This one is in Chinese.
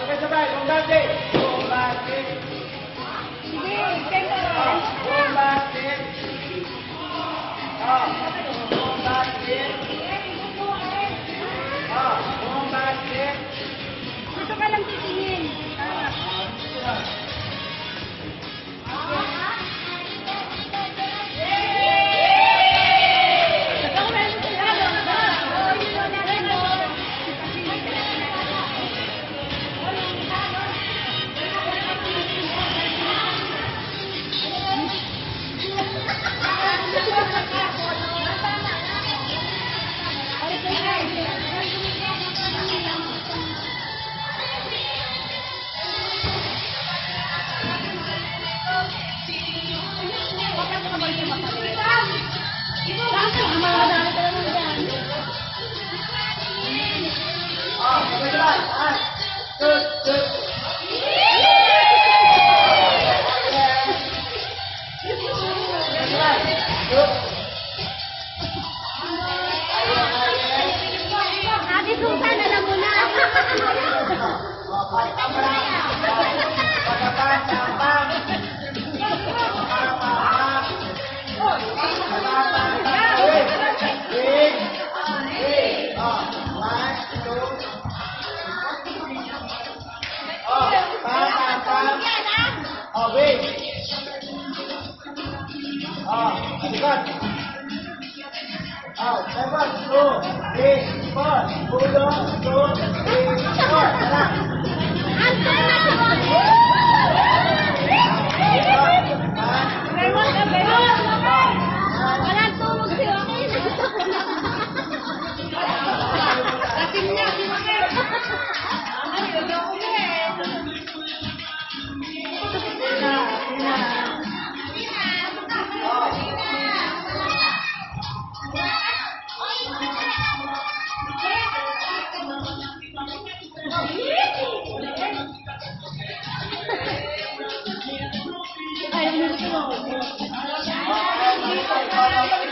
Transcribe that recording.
Sabay-sabay, kumbate! Kumbate! Sige, kaya 好，准备祖国的花起步，好，开步，走，一，二，左右，走，一，二。我们是祖国的花朵